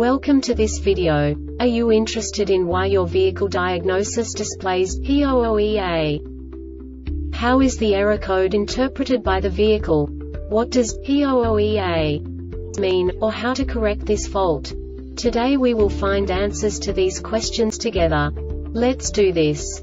Welcome to this video. Are you interested in why your vehicle diagnosis displays P00EA? How is the error code interpreted by the vehicle? What does P00EA mean, or how to correct this fault? Today we will find answers to these questions together. Let's do this.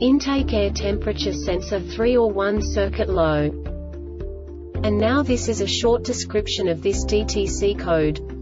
Intake air temperature sensor 3 or 1 circuit low. And now this is a short description of this DTC code.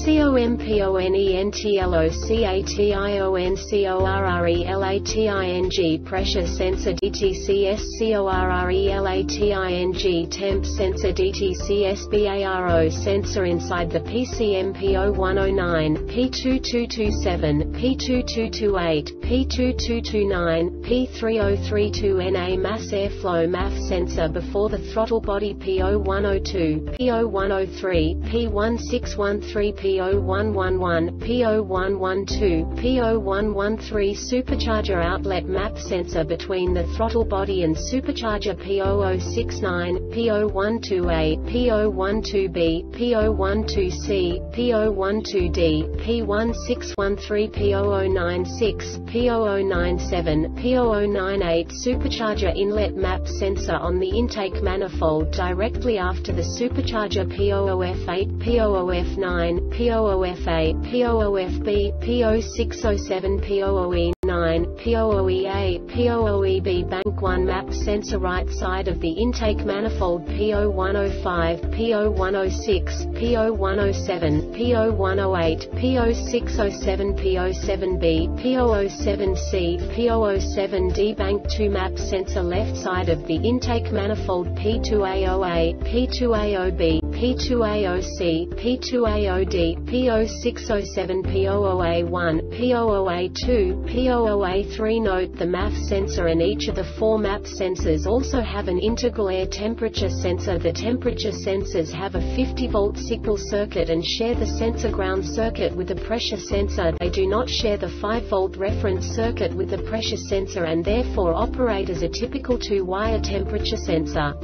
COMPONENTLOCATIONCORRELATING pressure sensor DTC SCORRELATING temp sensor DTC SBARO sensor inside the PCM P0109, P2227, P2228, P2229, P3032NA mass airflow MAF sensor before the throttle body P0102, P0103, P1613 P0111, P0112, P0113 supercharger outlet map sensor between the throttle body and supercharger P0069, P012A, P012B, P012C, P012D, P1613 P0096, P0097, P0098 supercharger inlet map sensor on the intake manifold directly after the supercharger P00F8, P00F9, P00FA, P00FB, P0607 P00E 9, P00EA, P00EB Bank 1 map sensor right side of the intake manifold P0105, P0106, P0107, P0108, P0607 P07B, P007C, P007D Bank 2 map sensor left side of the intake manifold P2A0A, P2A0B, P2A0C, P2A0D, P0607 P00A1, P00A2, P00 C00A3 Note the MAF sensor and each of the four MAP sensors also have an integral air temperature sensor The temperature sensors have a 50-volt signal circuit and share the sensor ground circuit with the pressure sensor They do not share the 5-volt reference circuit with the pressure sensor and therefore operate as a typical two-wire temperature sensor.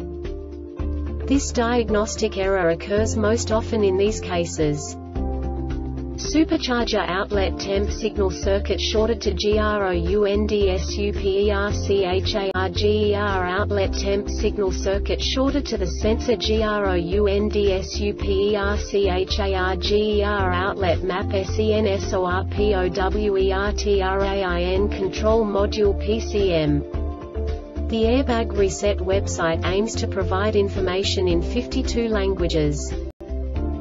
This diagnostic error occurs most often in these cases. Supercharger outlet temp signal circuit shorted to GROUNDSUPERCHARGER outlet temp signal circuit shorted to the sensor GROUNDSUPERCHARGER outlet map SENSORPOWERTRAIN control module PCM. The Airbag Reset website aims to provide information in 52 languages.